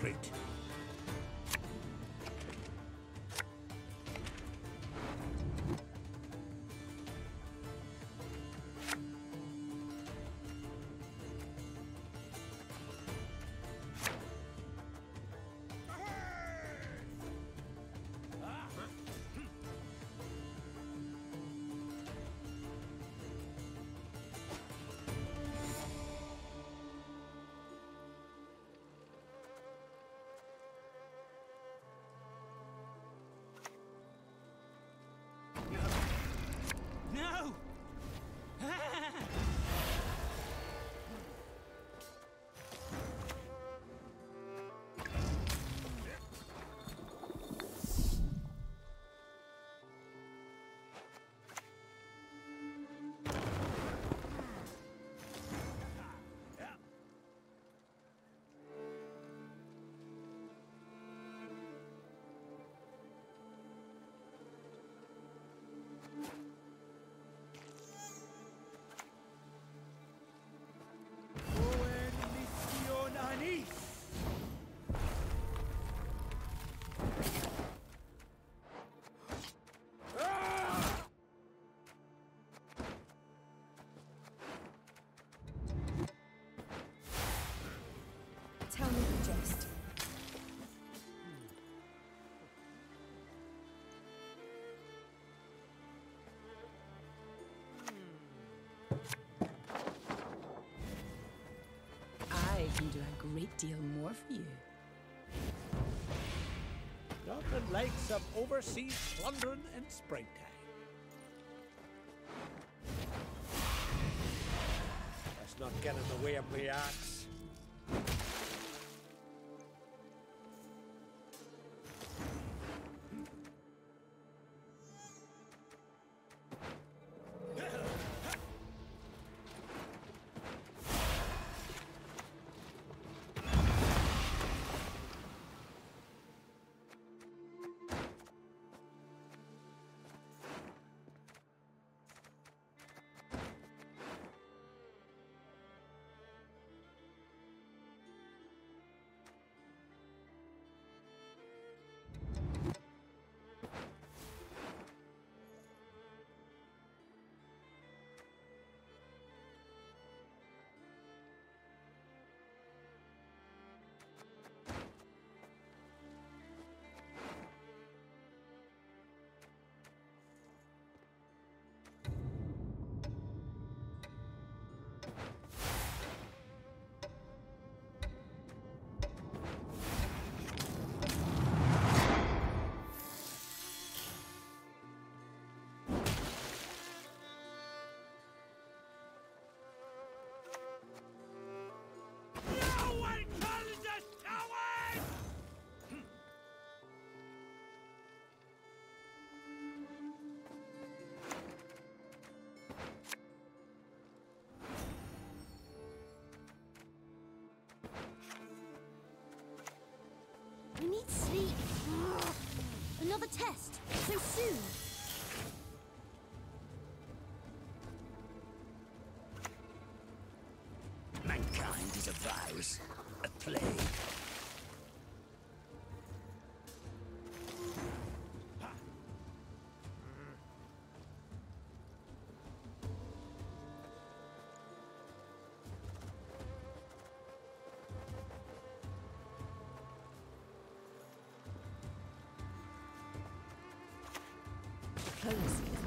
Great. I can do a great deal more for you. Nothing like some overseas plundering in springtime. Let's not get in the way of my axe. Another test. So soon.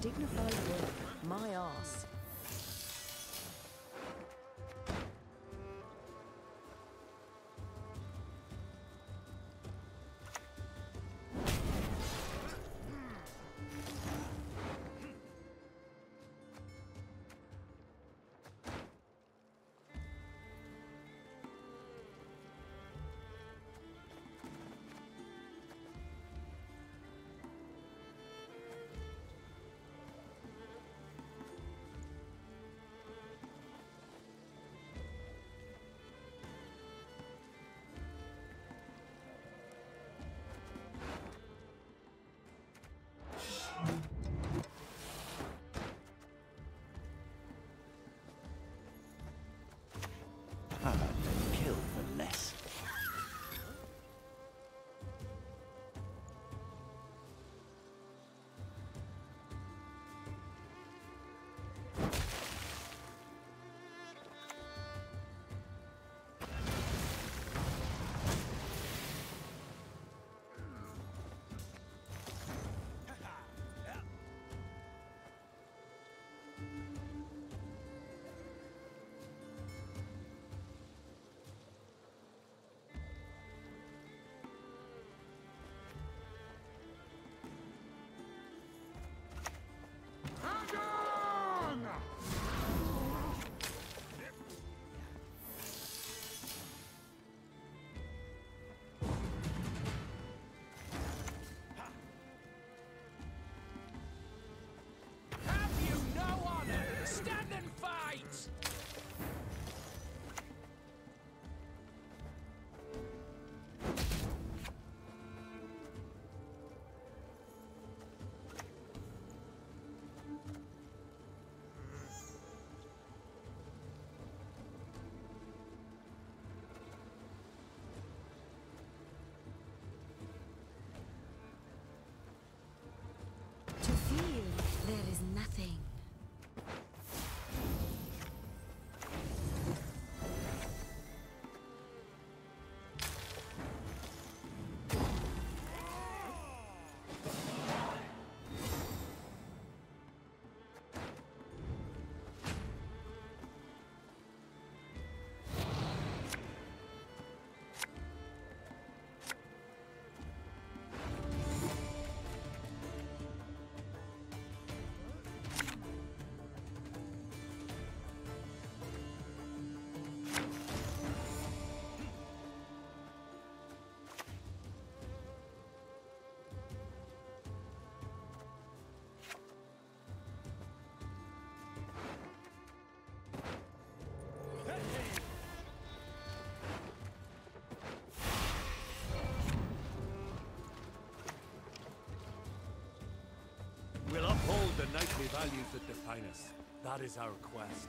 Dignified work. My arse. The knightly values that define us. That is our quest.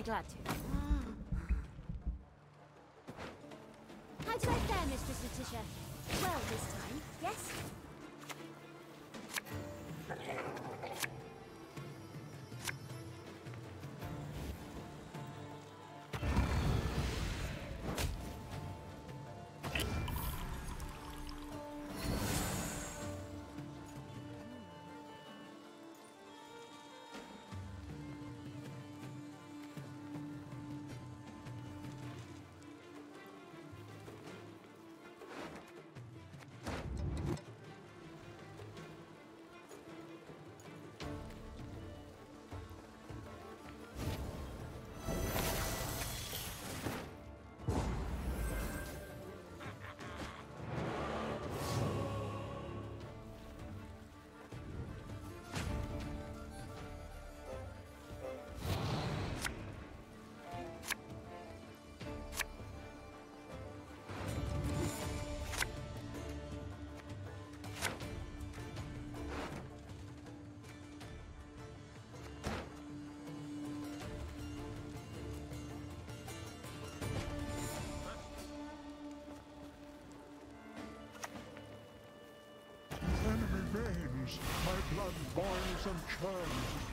Be glad to. Ah. How did I fare, Mistress Letitia? Well this time, yes? Boils and churns.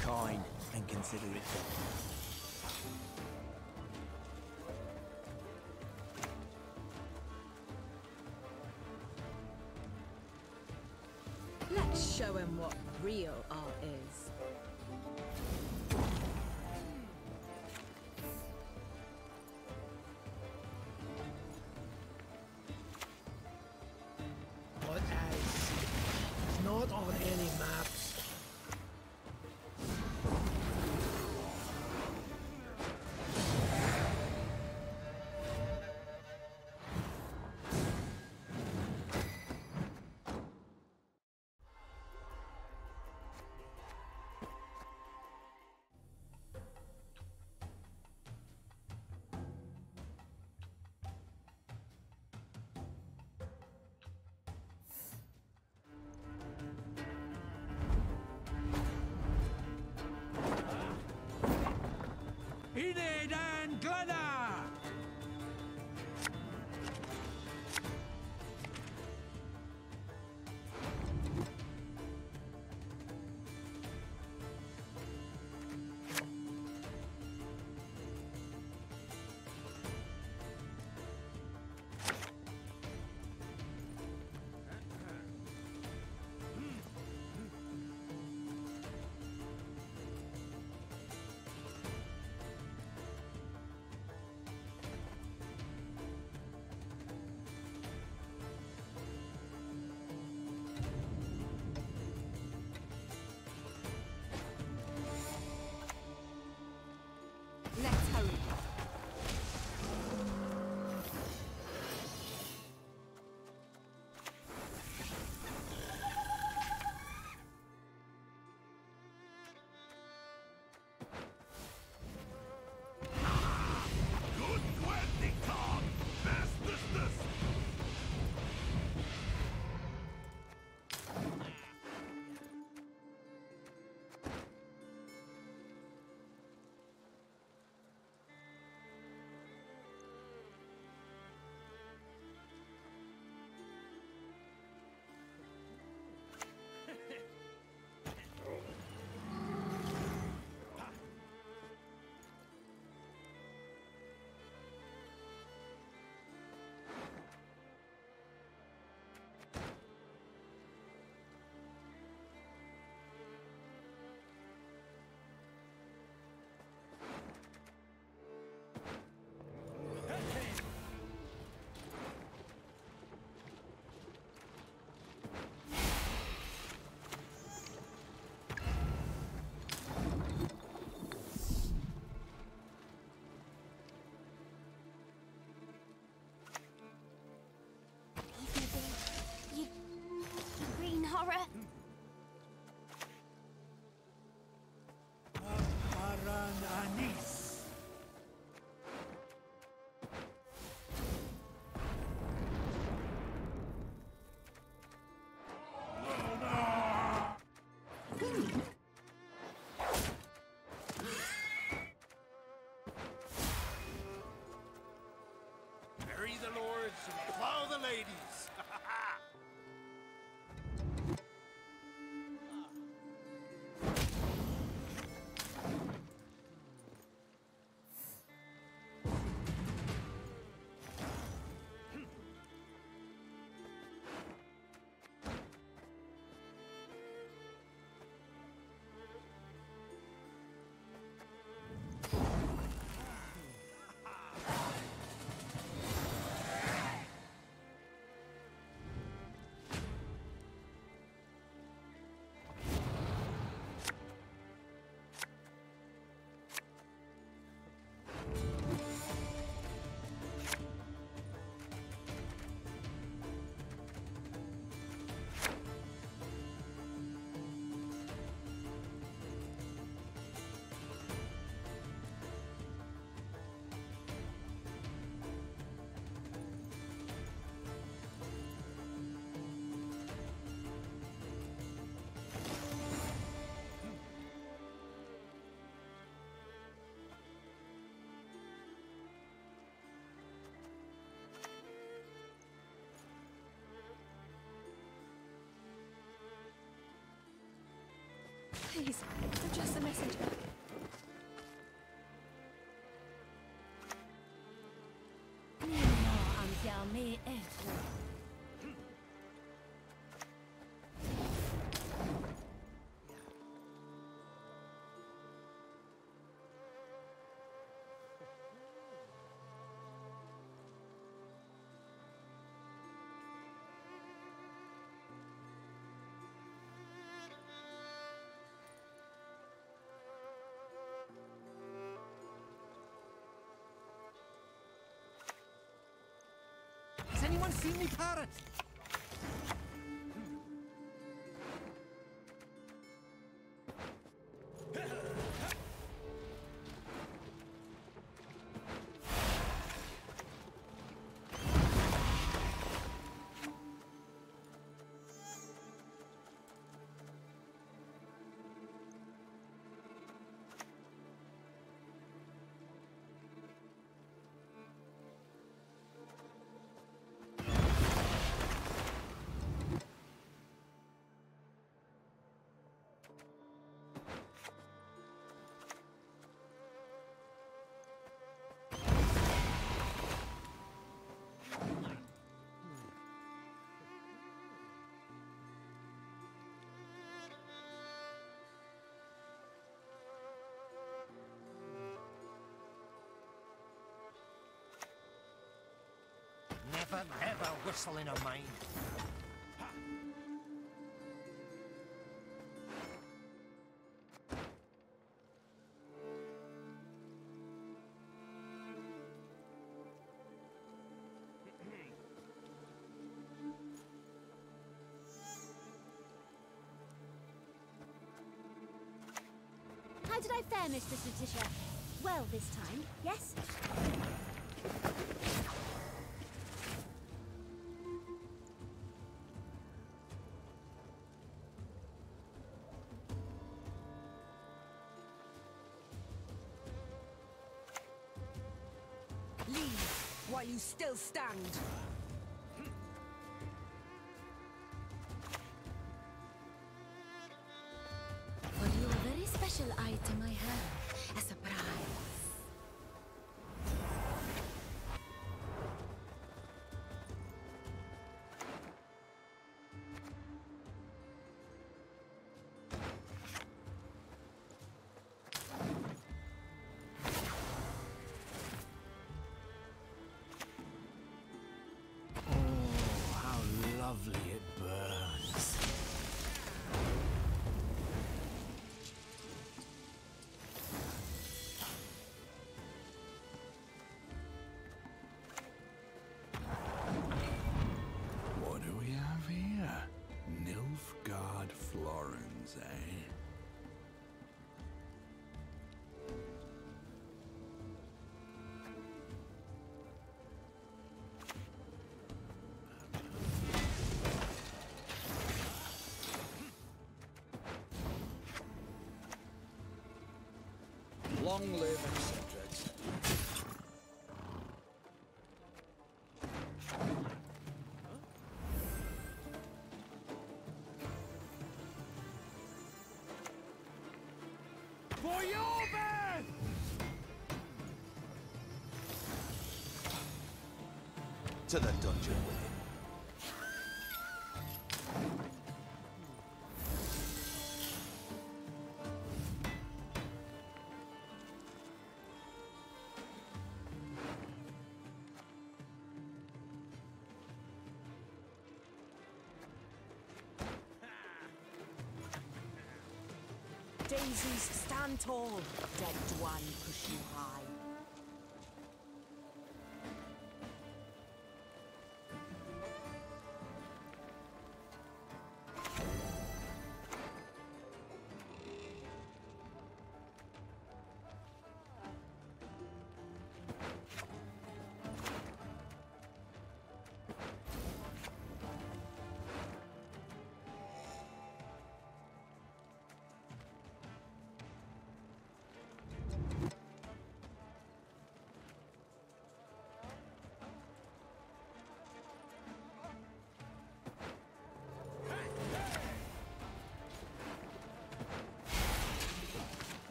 Coin and consider it done. Glana! The lords and plow the ladies. Please, I'm just a messenger. Anyone seen me parrot? Never, never whistle in a mine. How did I fare, Mistress Letitia? Well this time, yes? You still stand. Long live subjects For your man! To the dungeon with Daisies, stand tall. Dead Dwan push you high.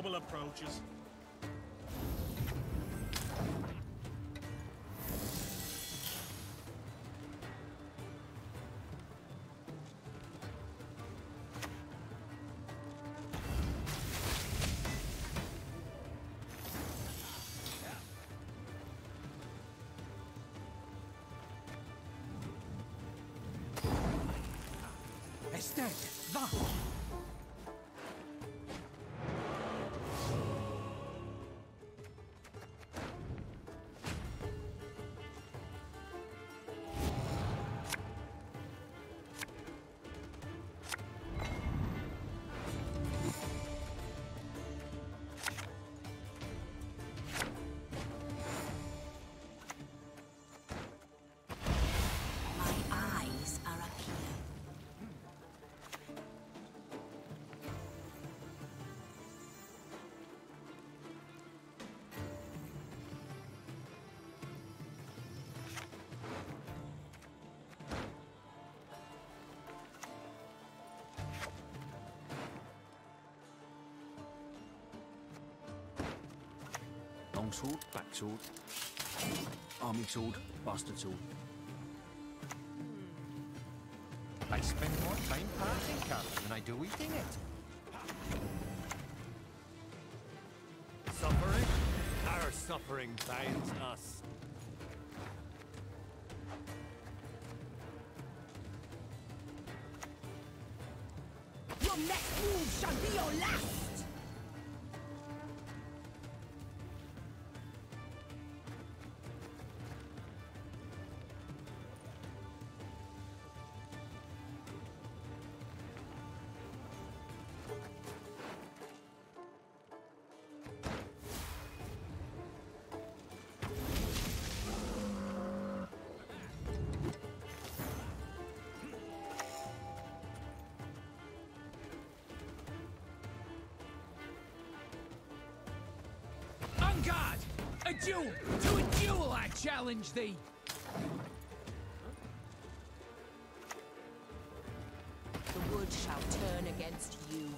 Trouble approaches. Long sword, back sword. Army sword, bastard sword. I spend more time passing cards than I do eating it. Suffering? Our suffering binds us. Your next move shall be your last! A duel! To a duel I challenge thee! The wood shall turn against you.